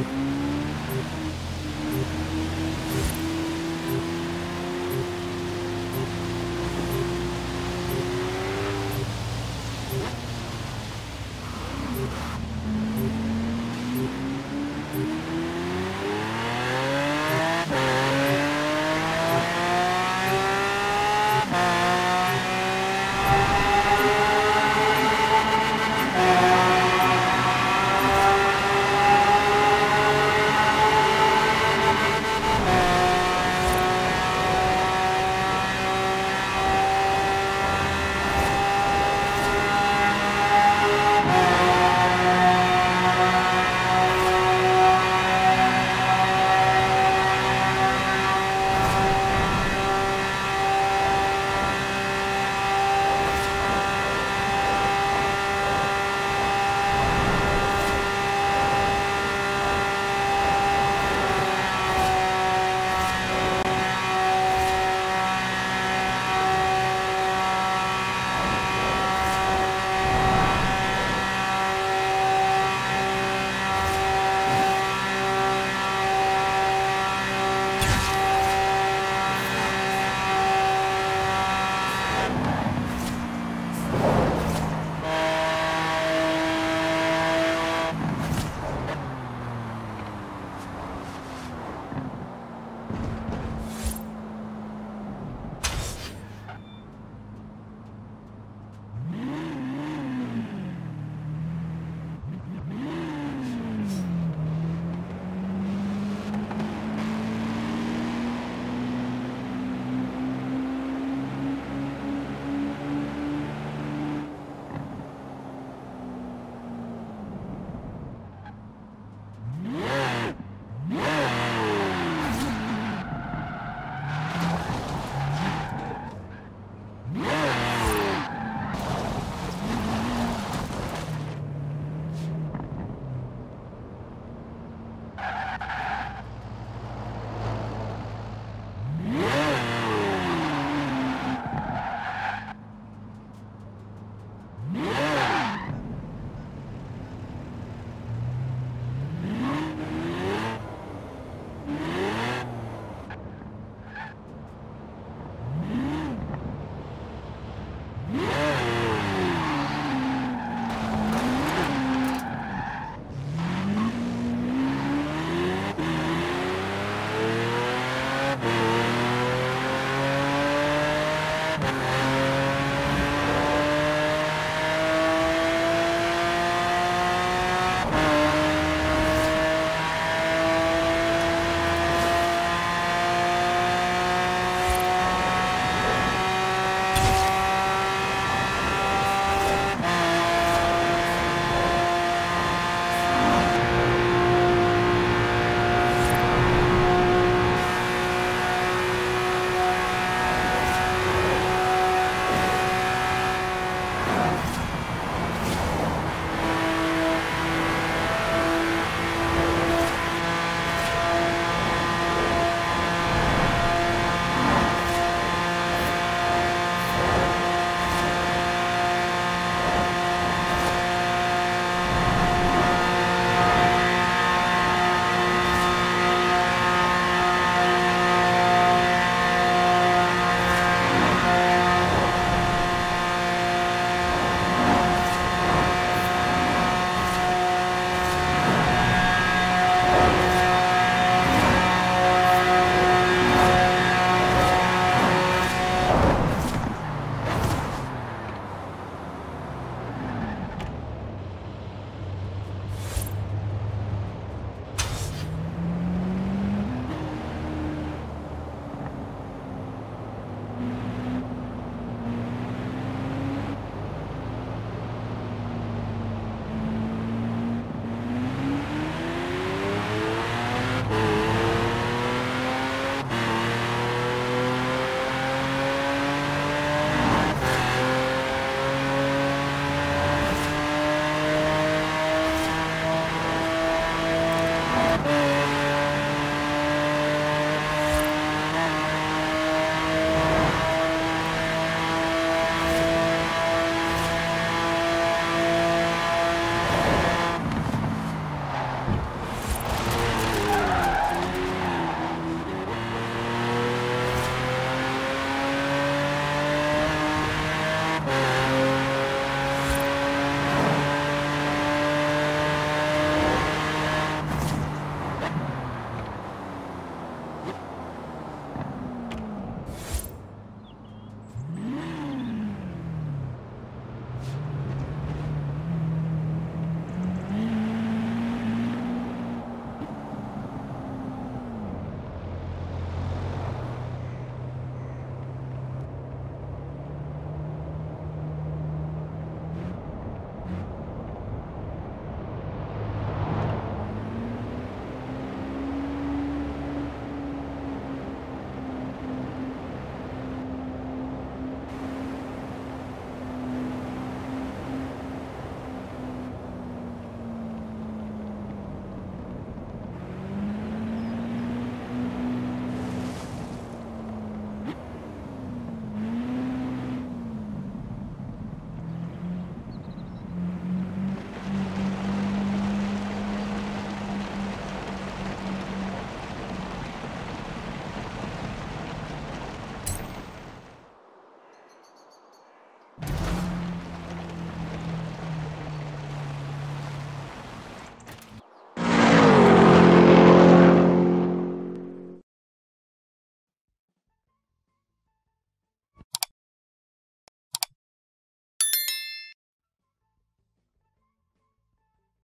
you.